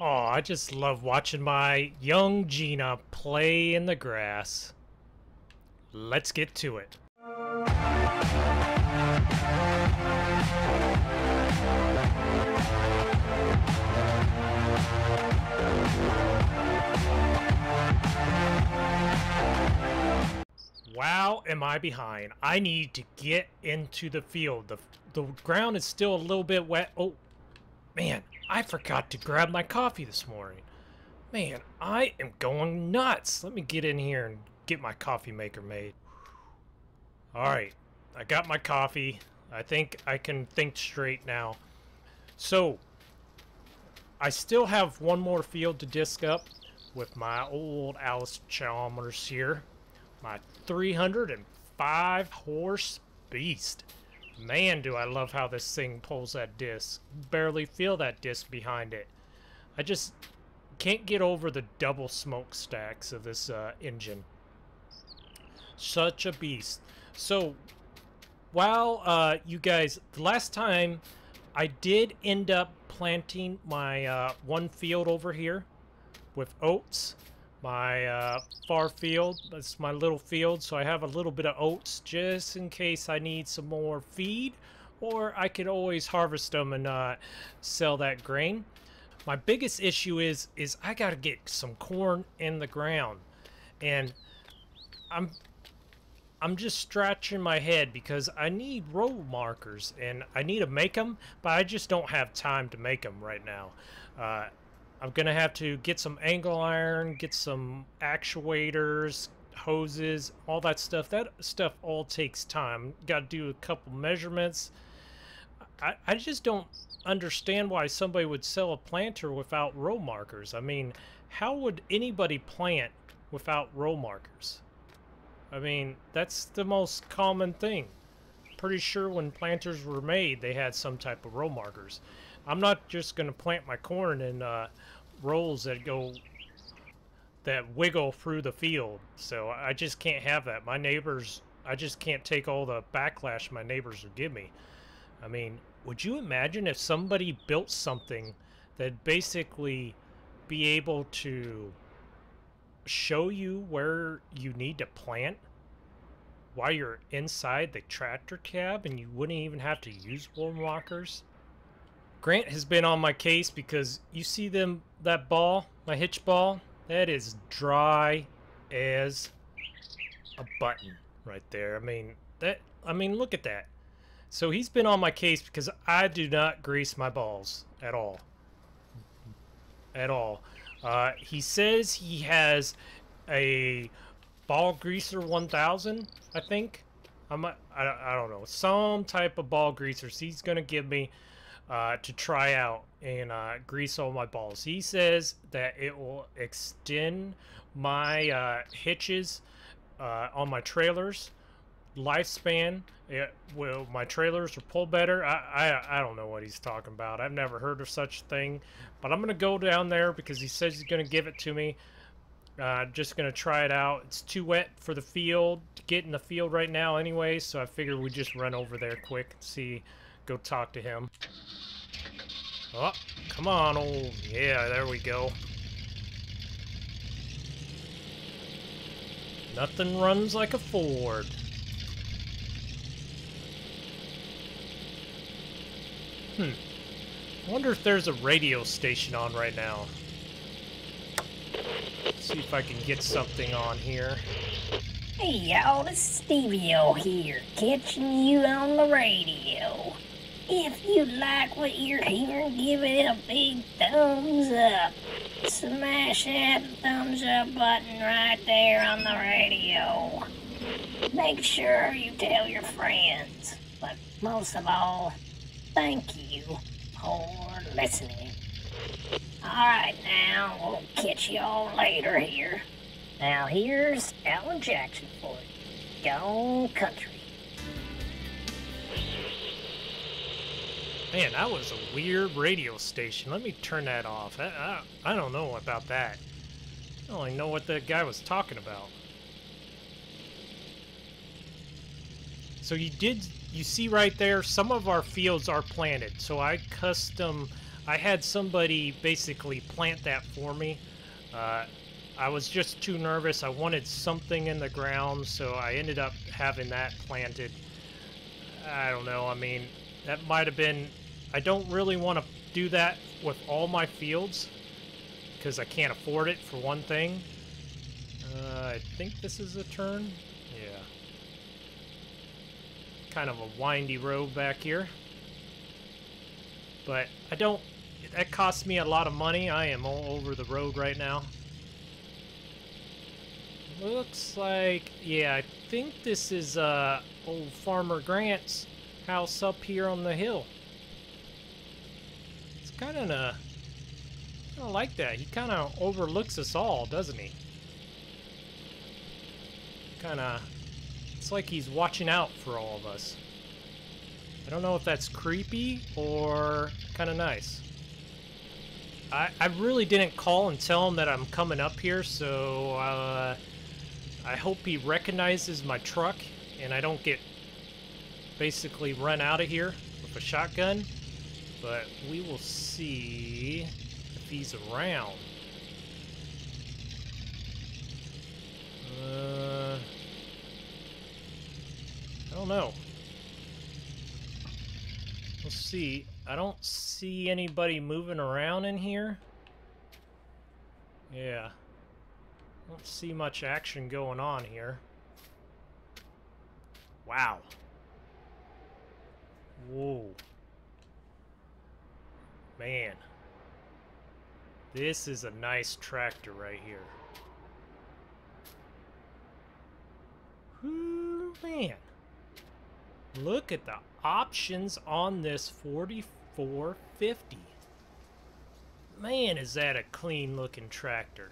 Oh, I just love watching my young Gina play in the grass. Let's get to it. Wow, am I behind? I need to get into the field. The, the ground is still a little bit wet. Oh, man, I forgot to grab my coffee this morning. Man, I am going nuts. Let me get in here and get my coffee maker made. Alright, I got my coffee. I think I can think straight now. So, I still have one more field to disc up with my old Allis Chalmers here. My 305 horse beast. Man, do I love how this thing pulls that disc. Barely feel that disc behind it. I just can't get over the double smokestacks of this uh, engine. Such a beast. So, while uh, you guys, the last time I did end up planting my uh, one field over here with oats. My uh, far field, that's my little field, so I have a little bit of oats just in case I need some more feed, or I could always harvest them and uh, sell that grain. My biggest issue is is I got to get some corn in the ground, and I'm I'm just scratching my head because I need row markers and I need to make them, but I just don't have time to make them right now. Uh, I'm to have to get some angle iron, get some actuators, hoses, all that stuff. That stuff all takes time. Got to do a couple measurements. I, I just don't understand why somebody would sell a planter without row markers. I mean, how would anybody plant without row markers? I mean, that's the most common thing. Pretty sure when planters were made, they had some type of row markers. I'm not just going to plant my corn and uh, rows that go that wiggle through the field. So I just can't have that. My neighbors, I just can't take all the backlash my neighbors would give me. I mean, would you imagine if somebody built something that basically be able to show you where you need to plant while you're inside the tractor cab and you wouldn't even have to use row markers? Grant has been on my case because you see them that ball, my hitch ball, that is dry as a button right there. I mean, that I mean, look at that. So he's been on my case because I do not grease my balls at all. At all. Uh, he says he has a ball greaser 1000, I think. I'm, I, I don't know. Some type of ball greasers he's going to give me uh, to try out and uh, grease all my balls. He says that it will extend my uh, hitches uh, on my trailers lifespan. It will my trailers will pull better. I, I I don't know what he's talking about. I've never heard of such a thing, but I'm gonna go down there because he says he's gonna give it to me. Uh, just gonna try it out. It's too wet for the field to get in the field right now, anyway. So I figured we'd just run over there quick and see, go talk to him. Oh, come on, old yeah, there we go. Nothing runs like a Ford. Hmm. I wonder if there's a radio station on right now. Let's see if I can get something on here. Hey y'all, it's Stevie-O here, catching you on the radio. If you like what you're hearing, give it a big thumbs up. Smash that thumbs up button right there on the radio. Make sure you tell your friends. But most of all, thank you for listening. Alright now, we'll catch y'all later here. Now here's Alan Jackson for you. Go country. Man, that was a weird radio station. Let me turn that off. I, I, I don't know about that. I don't even know what that guy was talking about. So you did, you see right there, some of our fields are planted. So I custom I had somebody basically plant that for me. Uh, I was just too nervous. I wanted something in the ground, so I ended up having that planted. I don't know. I mean, that might have been... I don't really want to do that with all my fields because I can't afford it for one thing. Uh, I think this is a turn. Yeah. Kind of a windy road back here. But I don't... That cost me a lot of money. I am all over the road right now. Looks like... Yeah, I think this is uh, old Farmer Grant's house up here on the hill. Kind of... Uh, I don't like that. He kind of overlooks us all, doesn't he? Kind of... It's like he's watching out for all of us. I don't know if that's creepy or kind of nice. I, I really didn't call and tell him that I'm coming up here, so uh, I hope he recognizes my truck and I don't get basically run out of here with a shotgun. But we will see if he's around. Uh, I don't know. We'll see. I don't see anybody moving around in here. Yeah. Don't see much action going on here. Wow. Whoa. Man. This is a nice tractor right here. Ooh, man. Look at the options on this 4450. Man, is that a clean looking tractor.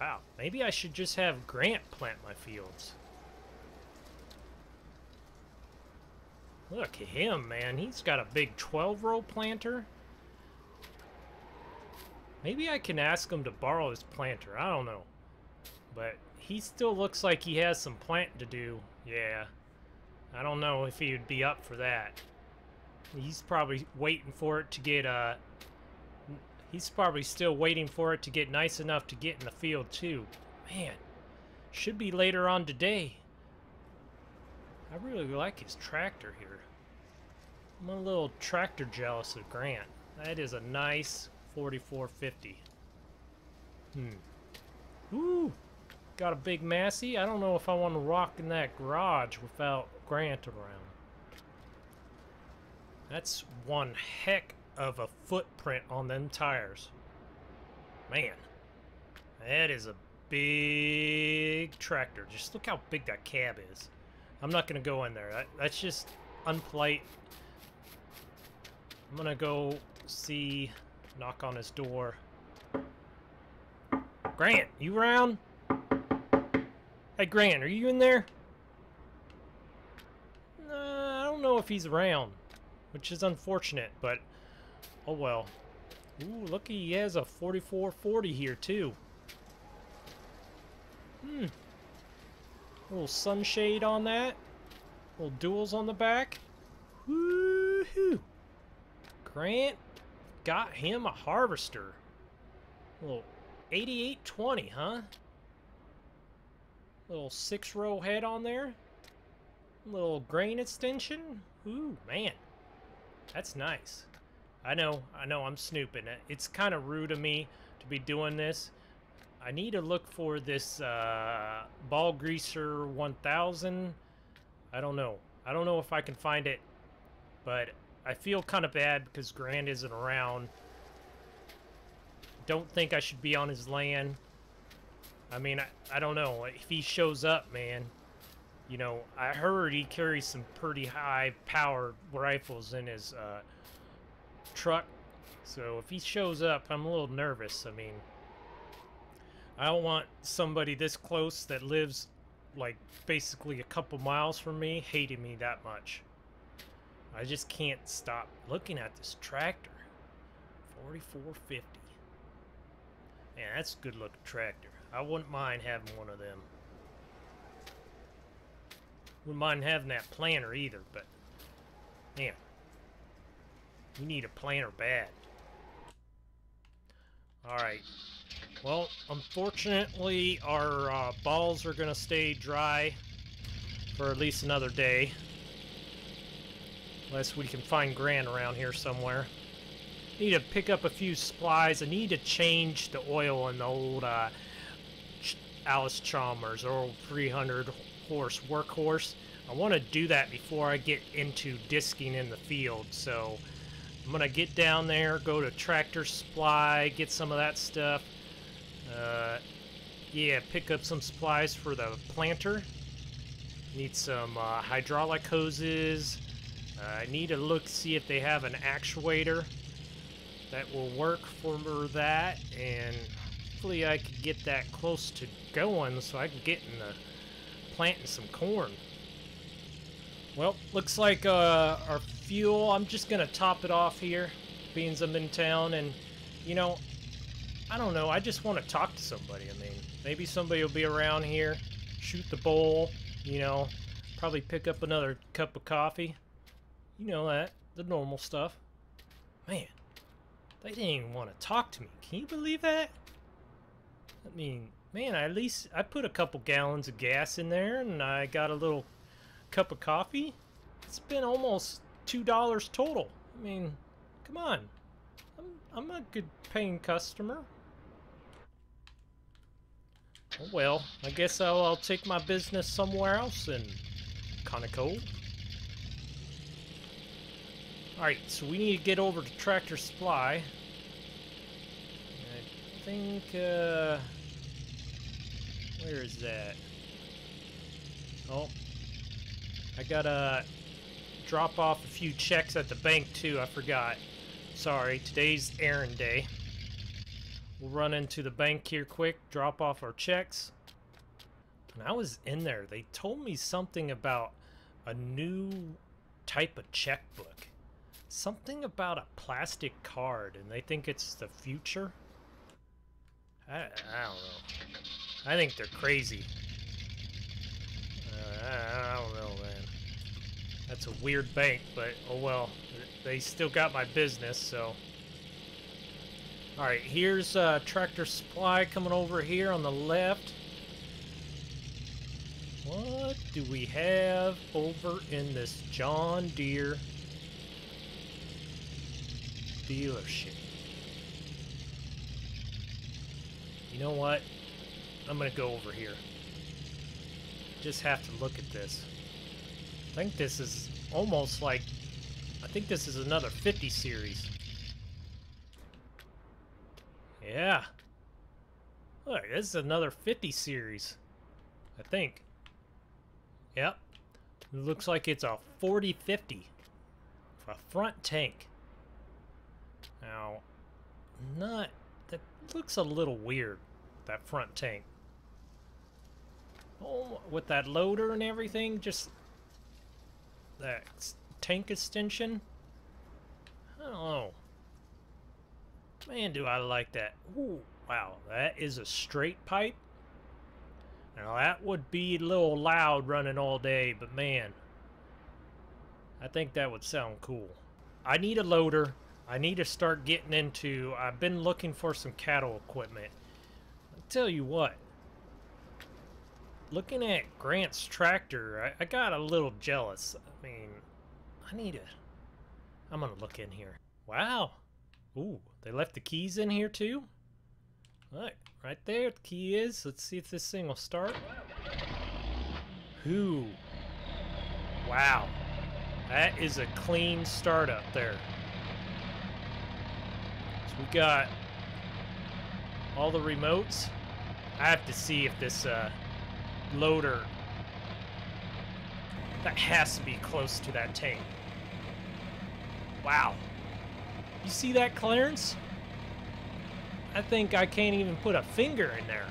Wow, maybe I should just have Grant plant my fields. Look at him, man. He's got a big 12-row planter. Maybe I can ask him to borrow his planter. I don't know. But he still looks like he has some planting to do. Yeah. I don't know if he would be up for that. He's probably waiting for it to get, uh... He's probably still waiting for it to get nice enough to get in the field, too. Man. Should be later on today. I really like his tractor here. I'm a little tractor jealous of Grant. That is a nice 4450. Hmm. Ooh. Got a big Massey. I don't know if I want to rock in that garage without Grant around. That's one heck of a footprint on them tires. Man. That is a big tractor. Just look how big that cab is. I'm not going to go in there. That, that's just unpolite. I'm going to go see, knock on his door. Grant, you around? Hey, Grant, are you in there? Uh, I don't know if he's around, which is unfortunate, but oh well. Ooh, look, he has a 4440 here, too. Hmm. A little sunshade on that. Little duals on the back. Woohoo! Grant got him a harvester. Little 8820, huh? Little six row head on there. Little grain extension. Ooh, man. That's nice. I know, I know I'm snooping. It's kind of rude of me to be doing this. I need to look for this uh, ball greaser 1000. I don't know. I don't know if I can find it, but I feel kind of bad because Grant isn't around. Don't think I should be on his land. I mean, I, I don't know. If he shows up, man, you know, I heard he carries some pretty high-powered rifles in his uh, truck. So if he shows up, I'm a little nervous. I mean, I don't want somebody this close that lives, like, basically a couple miles from me hating me that much. I just can't stop looking at this tractor. 4450. Man, that's a good looking tractor. I wouldn't mind having one of them. Wouldn't mind having that planter either, but... Man. We need a planter bad. Alright. Well, unfortunately, our uh, balls are going to stay dry for at least another day. Unless we can find Grant around here somewhere. Need to pick up a few supplies. I need to change the oil in the old uh, Allis Chalmers, or old 300 horse workhorse. I want to do that before I get into disking in the field, so I'm going to get down there, go to Tractor Supply, get some of that stuff. Uh, yeah, pick up some supplies for the planter. Need some uh, hydraulic hoses. Uh, I need to look, see if they have an actuator that will work for that, and hopefully I can get that close to going so I can get in the planting some corn. Well, looks like uh, our fuel, I'm just going to top it off here, being I'm in town, and, you know, I don't know, I just want to talk to somebody. I mean, maybe somebody will be around here, shoot the bowl, you know, probably pick up another cup of coffee. You know that, the normal stuff. Man, they didn't even want to talk to me. Can you believe that? I mean, man, I at least I put a couple gallons of gas in there and I got a little cup of coffee. It's been almost $2 total. I mean, come on. I'm, I'm a good paying customer. Oh, well, I guess I'll, I'll take my business somewhere else and kind of cold. Alright, so we need to get over to Tractor Supply. I think, uh... Where is that? Oh. I gotta drop off a few checks at the bank, too. I forgot. Sorry, today's errand day. We'll run into the bank here quick, drop off our checks. When I was in there, they told me something about a new type of checkbook something about a plastic card, and they think it's the future. I, I don't know. I think they're crazy. Uh, I, I don't know, man. That's a weird bank, but oh well. They still got my business, so... Alright, here's uh, Tractor Supply coming over here on the left. What do we have over in this John Deere dealership. You know what? I'm gonna go over here. Just have to look at this. I think this is almost like... I think this is another 50 series. Yeah. Look, this is another 50 series. I think. Yep. It looks like it's a 4050. A front tank. Now, not... That looks a little weird, that front tank. Oh, with that loader and everything, just... That tank extension? I don't know. Man, do I like that. Ooh, wow, that is a straight pipe. Now, that would be a little loud running all day, but man, I think that would sound cool. I need a loader. I need to start getting into... I've been looking for some cattle equipment. I'll tell you what. Looking at Grant's tractor, I, I got a little jealous. I mean, I need to... I'm to look in here. Wow. Ooh, they left the keys in here too? Look, right there the key is. Let's see if this thing will start. Ooh. Wow. That is a clean start up there. We got all the remotes. I have to see if this uh, loader... That has to be close to that tank. Wow. You see that clearance? I think I can't even put a finger in there.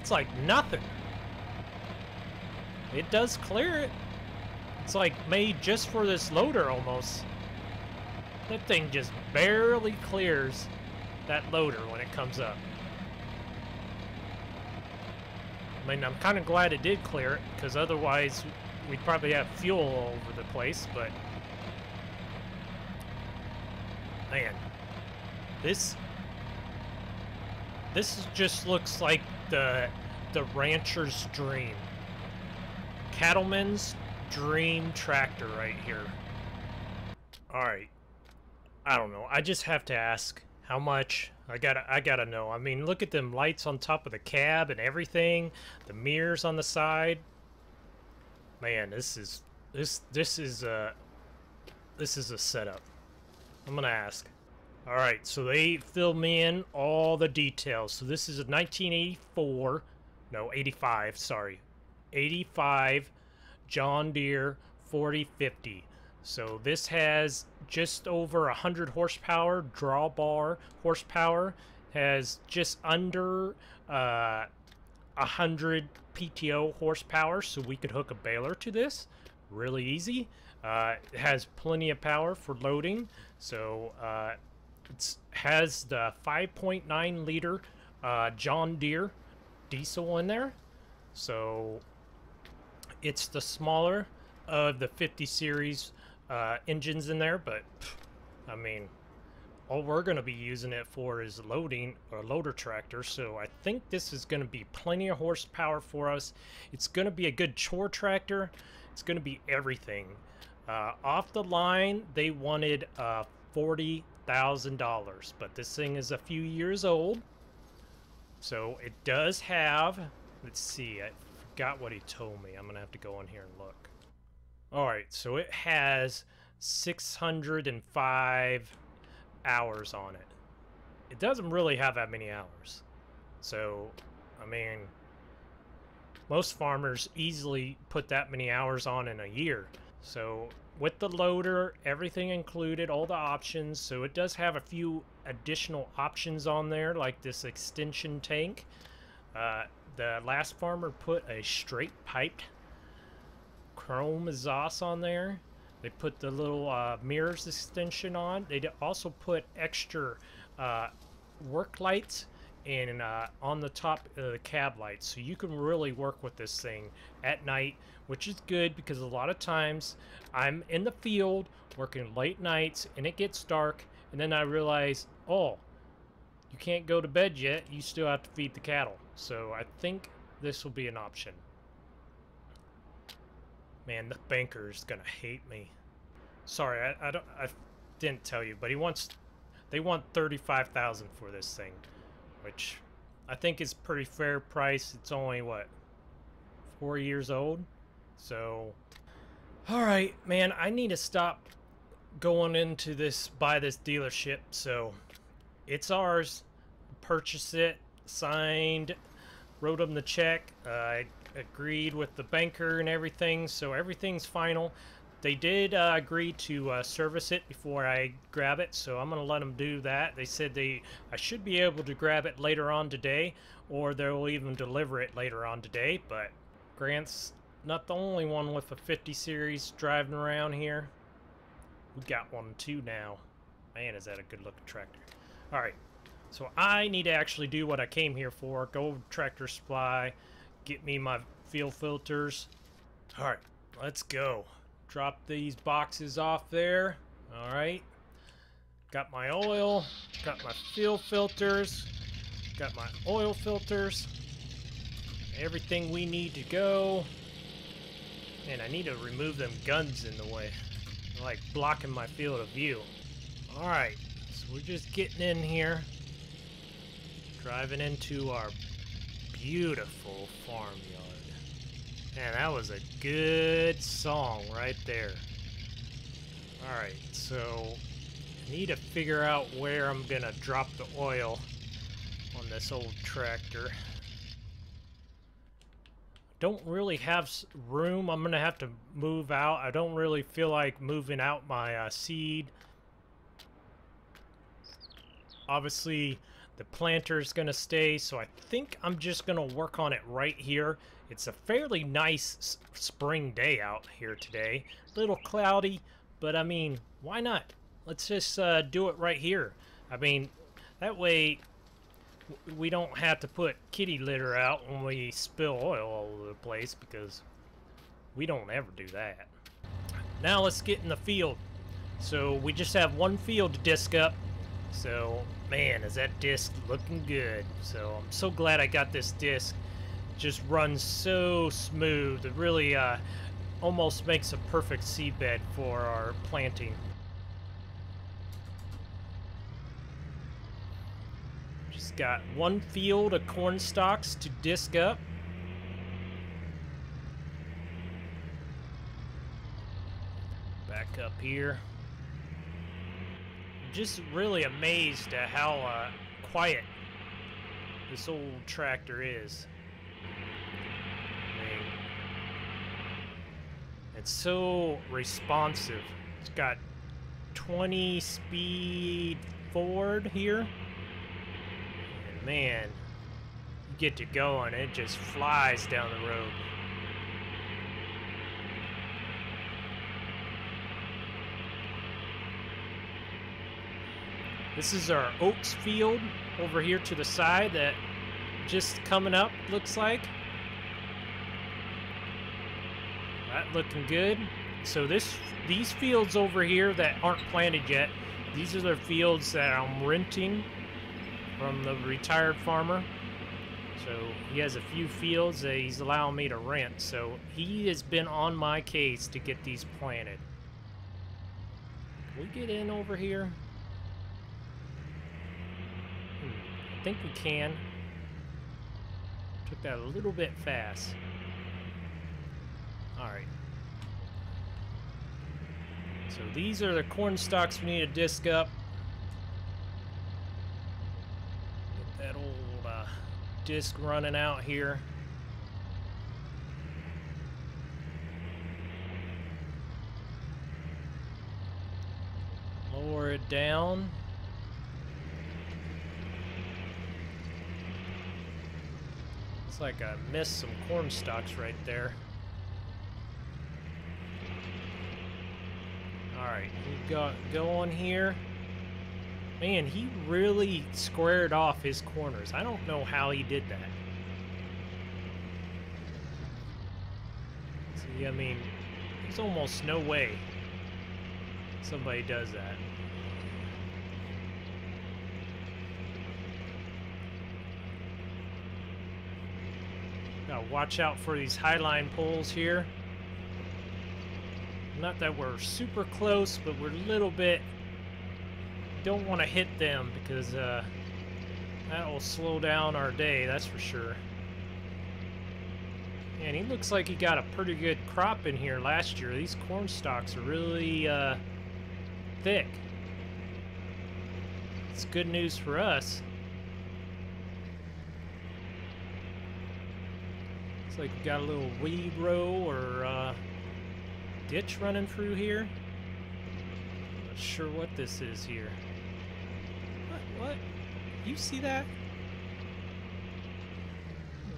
It's like nothing. It does clear it. It's like made just for this loader almost. That thing just barely clears that loader when it comes up. I mean, I'm kind of glad it did clear it, because otherwise we'd probably have fuel all over the place, but... Man, this this just looks like the the rancher's dream. Cattleman's dream tractor right here. Alright. I don't know. I just have to ask how much. I gotta I gotta know. I mean, look at them lights on top of the cab and everything. The mirrors on the side. Man, this is this this is a this is a setup. I'm gonna ask. All right, so they fill me in all the details. So this is a 1984, no, 85, sorry, 85 John Deere 4050. So this has just over 100 horsepower, drawbar horsepower, has just under uh, 100 PTO horsepower, so we could hook a baler to this. Really easy. Uh, it has plenty of power for loading, so uh, it has the 5.9 liter uh, John Deere diesel in there. So it's the smaller of the 50 series uh, engines in there, but I mean, all we're going to be using it for is loading or loader tractor. So I think this is going to be plenty of horsepower for us. It's going to be a good chore tractor. It's going to be everything. Uh, off the line, they wanted uh, $40,000, but this thing is a few years old. So it does have, let's see, I forgot what he told me. I'm going to have to go in here and look. All right, so it has 605 hours on it. It doesn't really have that many hours. So, I mean, most farmers easily put that many hours on in a year. So, with the loader, everything included, all the options. So, it does have a few additional options on there, like this extension tank. Uh, the last farmer put a straight piped chrome exhaust on there. They put the little uh, mirrors extension on. They also put extra uh, work lights and uh, on the top of the cab lights. So you can really work with this thing at night, which is good because a lot of times I'm in the field working late nights and it gets dark and then I realize, oh, you can't go to bed yet. You still have to feed the cattle. So I think this will be an option. Man, the banker's gonna hate me. Sorry, I, I don't I didn't tell you, but he wants they want thirty-five thousand for this thing, which I think is pretty fair price. It's only what four years old, so all right, man. I need to stop going into this buy this dealership. So it's ours. Purchase it, signed, wrote them the check. Uh, I agreed with the banker and everything, so everything's final. They did uh, agree to uh, service it before I grab it, so I'm going to let them do that. They said they I should be able to grab it later on today, or they'll even deliver it later on today, but Grant's not the only one with a 50 series driving around here. We got one too now. Man, is that a good looking tractor. Alright, so I need to actually do what I came here for. Go tractor supply, get me my fuel filters. Alright, let's go. Drop these boxes off there. Alright. Got my oil. Got my fuel filters. Got my oil filters. Everything we need to go. And I need to remove them guns in the way. They're like blocking my field of view. Alright, so we're just getting in here. Driving into our beautiful farmyard. Man, that was a good song right there. Alright, so I need to figure out where I'm gonna drop the oil on this old tractor. Don't really have room. I'm gonna have to move out. I don't really feel like moving out my uh, seed. Obviously, the planter is going to stay, so I think I'm just going to work on it right here. It's a fairly nice spring day out here today. A little cloudy, but I mean, why not? Let's just uh, do it right here. I mean, that way we don't have to put kitty litter out when we spill oil all over the place because we don't ever do that. Now let's get in the field. So we just have one field to disc up So, man, is that disc looking good. So I'm so glad I got this disc. Just runs so smooth. It really uh, almost makes a perfect seedbed for our planting. Just got one field of corn stalks to disc up. Back up here just really amazed at how uh, quiet this old tractor is. It's so responsive. It's got 20 speed forward here. And man, you get to go and it just flies down the road. This is our Oaks field over here to the side that just coming up looks like. That looking good. So this these fields over here that aren't planted yet, these are the fields that I'm renting from the retired farmer. So he has a few fields that he's allowing me to rent. So he has been on my case to get these planted. Can we get in over here? Think we can. Took that a little bit fast. Alright. So these are the corn stalks we need to disc up. Get that old uh, disc running out here. Lower it down. Looks like I missed some corn stalks right there. Alright, we got go on here. Man, he really squared off his corners. I don't know how he did that. See, I mean, there's almost no way somebody does that. Watch out for these highline poles here. Not that we're super close, but we're a little bit... Don't want to hit them because uh, that will slow down our day, that's for sure. And he looks like he got a pretty good crop in here last year. These corn stalks are really uh, thick. It's good news for us. Looks like we got a little weed row or uh, ditch running through here. Not sure what this is here. What? What? You see that?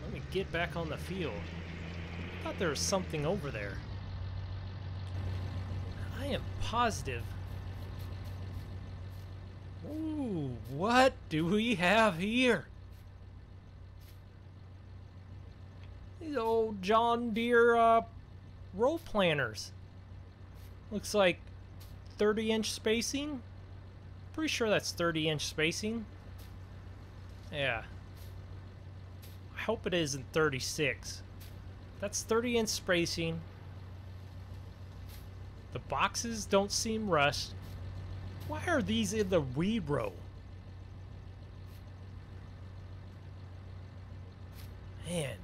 Let me get back on the field. I thought there was something over there. I am positive. Ooh, what do we have here? Old John Deere uh, row planters. Looks like 30 inch spacing. Pretty sure that's 30 inch spacing. Yeah. I hope it isn't 36. That's 30 inch spacing. The boxes don't seem rushed. Why are these in the weed row? Man,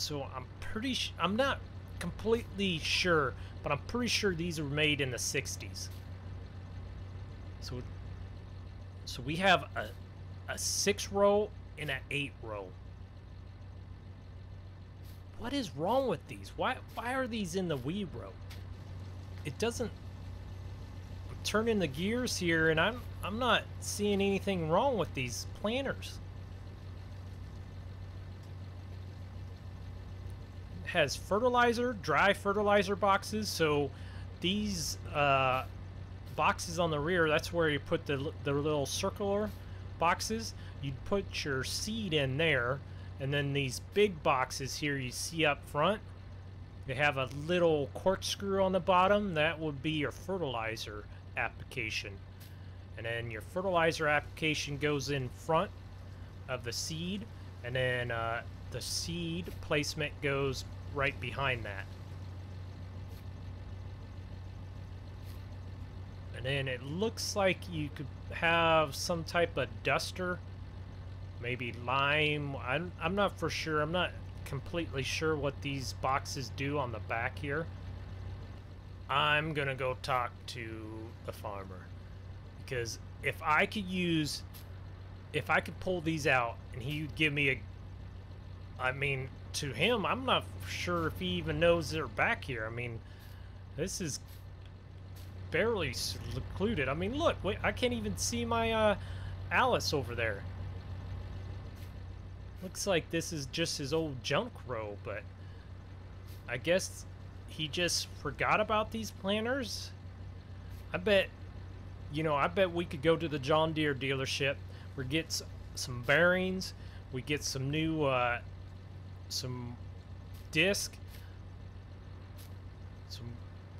so I'm pretty I'm not completely sure, but I'm pretty sure these were made in the 60s. So so we have a a 6 row and an 8 row. What is wrong with these? Why why are these in the weed row? It doesn't I'm turning the gears here and I'm I'm not seeing anything wrong with these planters. Has fertilizer, dry fertilizer boxes. So these uh, boxes on the rear, that's where you put the, the little circular boxes. You'd put your seed in there. And then these big boxes here you see up front, they have a little corkscrew on the bottom. That would be your fertilizer application. and then your fertilizer application goes in front of the seed, and then uh, the seed placement goes right behind that. And then it looks like you could have some type of duster, maybe lime. I'm, I'm not for sure. I'm not completely sure what these boxes do on the back here. I'm gonna go talk to the farmer because if I could use, if I could pull these out and he would give me a, I mean, to him, I'm not sure if he even knows they're back here. I mean, this is barely secluded. I mean, look, wait, I can't even see my uh, Allis over there. Looks like this is just his old junk row, but I guess he just forgot about these planters. I bet, you know, I bet we could go to the John Deere dealership. We get some bearings. We get some new, uh, some disc, some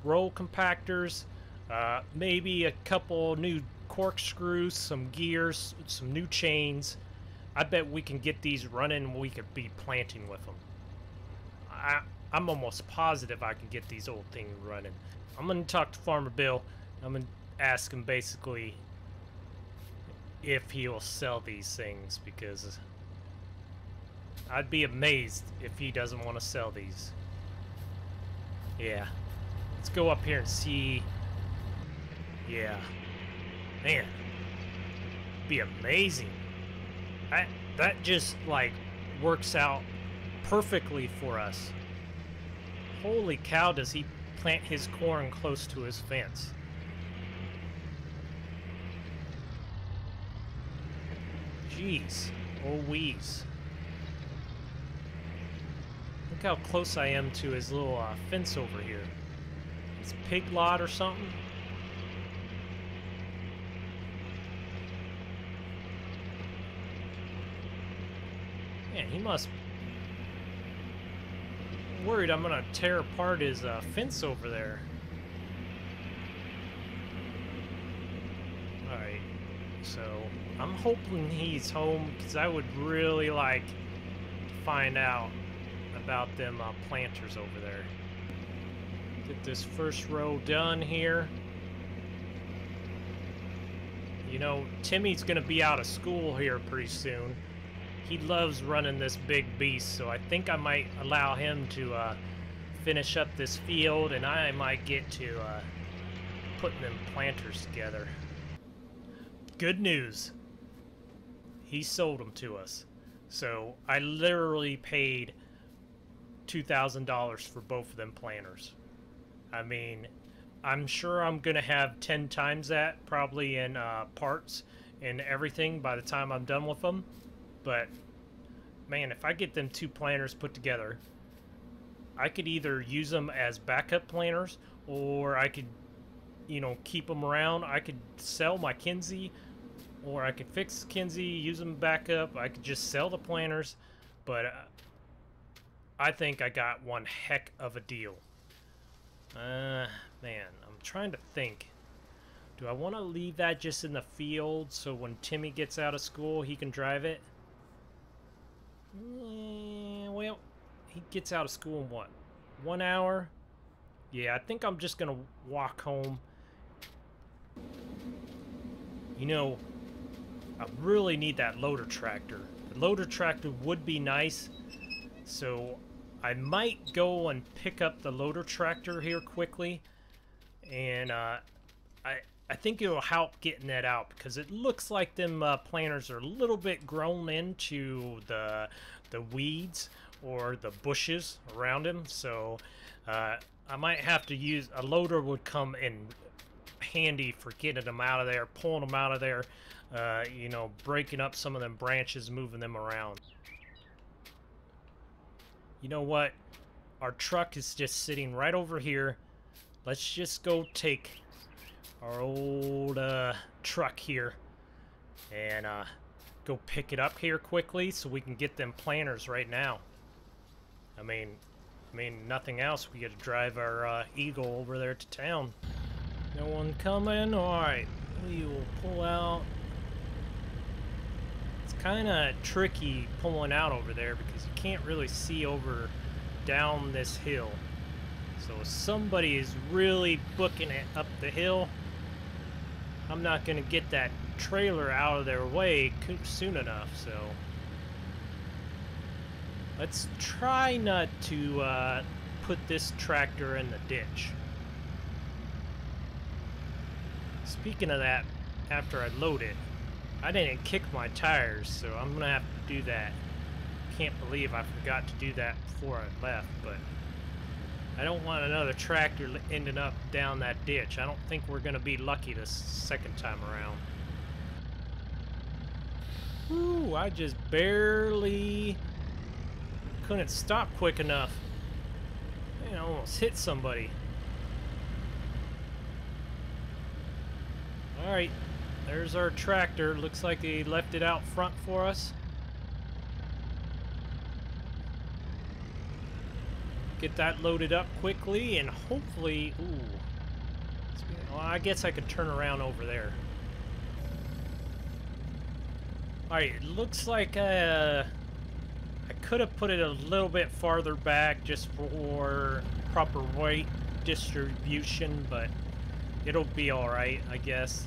roll compactors, uh, maybe a couple new corkscrews, some gears, some new chains. I bet we can get these running we could be planting with them. I, I'm almost positive I can get these old things running. I'm going to talk to Farmer Bill. I'm going to ask him basically if he'll sell these things because I'd be amazed if he doesn't want to sell these. Yeah. Let's go up here and see yeah. Man. Be amazing. That, that just, like, works out perfectly for us. Holy cow, does he plant his corn close to his fence. Jeez. Oh, wheeze. Look how close I am to his little uh, fence over here. His pig lot or something? Man, he must... worried I'm gonna tear apart his uh, fence over there. Alright, so I'm hoping he's home because I would really like to find out about them uh, planters over there. Get this first row done here. You know, Timmy's gonna be out of school here pretty soon he loves running this big beast, so I think I might allow him to uh, finish up this field, and I might get to uh, putting them planters together. Good news. He sold them to us. So I literally paid $2,000 for both of them planters. I mean, I'm sure I'm to have 10 times that, probably in uh, parts and everything by the time I'm done with them. But, man, if I get them two planters put together, I could either use them as backup planters, or I could, you know, keep them around. I could sell my Kinze, or I could fix Kinze, use them backup. I could just sell the planters, but uh, I think I got one heck of a deal. Uh, man, I'm trying to think. Do I want to leave that just in the field so when Timmy gets out of school he can drive it? Well, he gets out of school in what? One hour? Yeah, I think I'm just gonna walk home. You know, I really need that loader tractor. The loader tractor would be nice, so I might go and pick up the loader tractor here quickly, and uh, I I think it'll help getting that out because it looks like them uh, planters are a little bit grown into the the weeds or the bushes around them. So uh, I might have to use a loader would come in handy for getting them out of there, pulling them out of there. Uh, you know, breaking up some of them branches, moving them around. You know what? Our truck is just sitting right over here. Let's just go take our old uh, truck here and uh, go pick it up here quickly so we can get them planters right now. I mean, I mean nothing else. We got to drive our uh, Eagle over there to town. No one coming? Alright, we will pull out. Kind of tricky pulling out over there because you can't really see over down this hill. So if somebody is really booking it up the hill, I'm not going to get that trailer out of their way soon enough, so... Let's try not to uh, put this tractor in the ditch. Speaking of that, after I load it, I didn't kick my tires, so I'm to have to do that. Can't believe I forgot to do that before I left, but I don't want another tractor ending up down that ditch. I don't think we're to be lucky this second time around. Ooh, I just barely couldn't stop quick enough. Man, I almost hit somebody. Alright, there's our tractor. Looks like they left it out front for us. Get that loaded up quickly and hopefully... Ooh. Well, I guess I could turn around over there. Alright, looks like uh, I could have put it a little bit farther back just for proper weight distribution, but it'll be alright, I guess.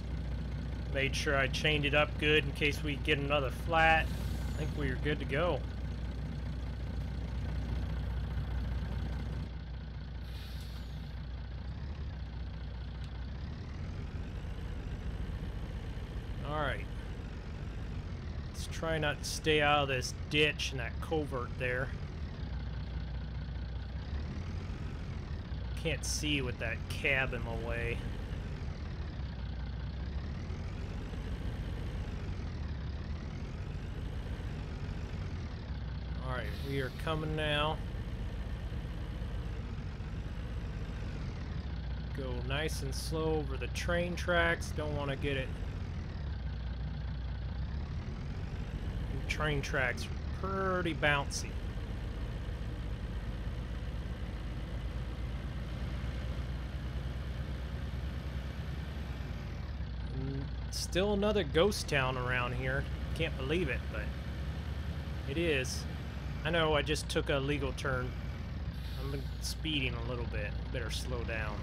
Made sure I chained it up good in case we get another flat. I think we are good to go. Alright. Let's try not to stay out of this ditch and that covert there. Can't see with that cab in my way. Alright, we are coming now. Go nice and slow over the train tracks. Don't want to get it train tracks are pretty bouncy. Still another ghost town around here. Can't believe it, but it is. I know I just took a legal turn. I'm speeding a little bit. Better slow down.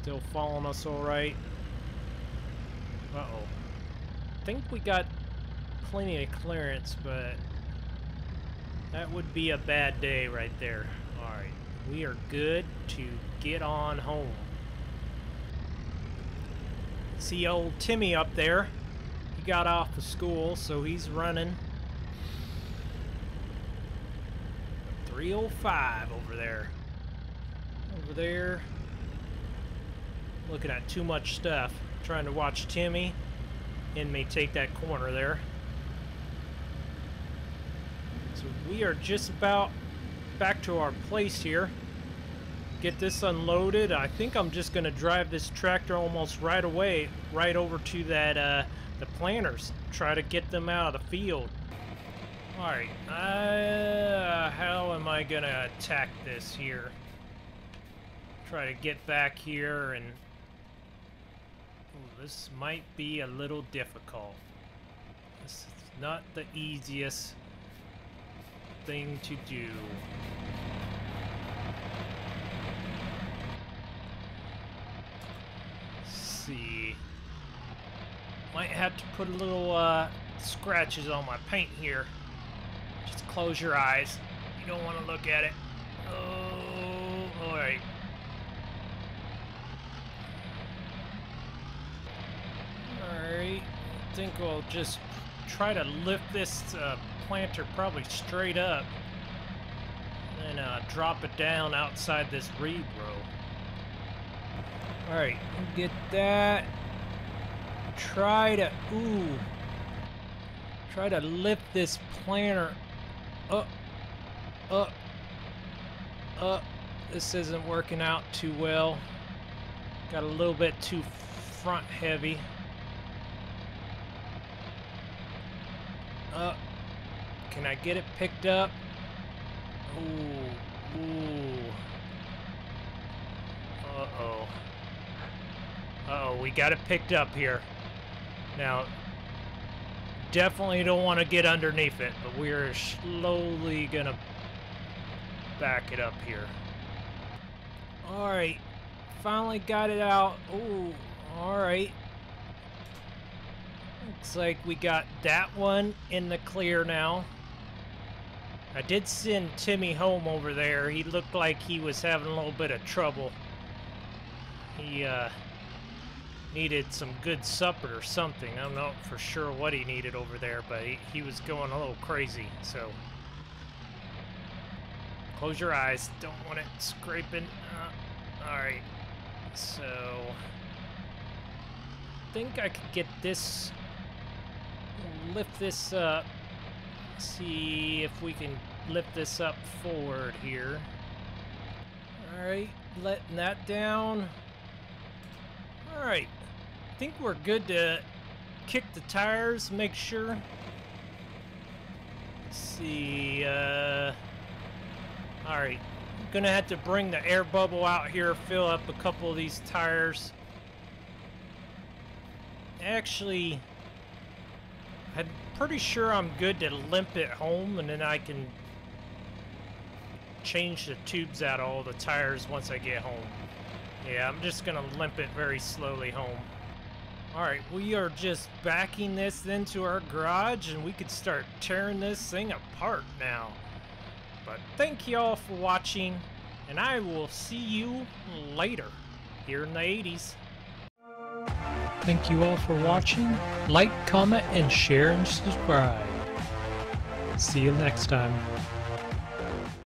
Still following us all right. Uh-oh. I think we got plenty of clearance, but that would be a bad day right there. Alright, we are good to get on home. See old Timmy up there. He got off of school, so he's running. 305 over there. Over there. Looking at too much stuff. Trying to watch Timmy and me take that corner there. So we are just about back to our place here. Get this unloaded. I think I'm just going to drive this tractor almost right away, right over to that uh, the planters. Try to get them out of the field. Alright, uh, how am I to attack this here? Try to get back here and this might be a little difficult. This is not the easiest thing to do. Let's see. Might have to put a little uh, scratches on my paint here. Just close your eyes. You don't want to look at it. Oh, alright. Alright, I think we'll just try to lift this uh, planter probably straight up and uh, drop it down outside this weed row. Alright, get that. Try to, ooh, try to lift this planter up, up, up. This isn't working out too well. Got a little bit too front heavy. Uh, can I get it picked up? Ooh, ooh. Uh-oh. Uh-oh, we got it picked up here. Now, definitely don't want to get underneath it, but we're slowly gonna back it up here. Alright, finally got it out. Ooh, alright. Looks like we got that one in the clear now. I did send Timmy home over there. He looked like he was having a little bit of trouble. He, uh, needed some good supper or something. I'm not for sure what he needed over there, but he, he was going a little crazy, so... Close your eyes. Don't want it scraping. Uh, Alright. So... I think I could get this... Lift this up. See if we can lift this up forward here. Alright, letting that down. Alright, think we're good to kick the tires, make sure. Let's see, uh... Alright, gonna have to bring the air bubble out here, fill up a couple of these tires. Actually, I'm pretty sure I'm good to limp it home, and then I can change the tubes out of all the tires once I get home. Yeah, I'm just gonna limp it very slowly home. Alright, we are just backing this into our garage and we could start tearing this thing apart now. But thank you all for watching, and I will see you later here in the 80s. Thank you all for watching. Like, comment, and share and subscribe. See you next time.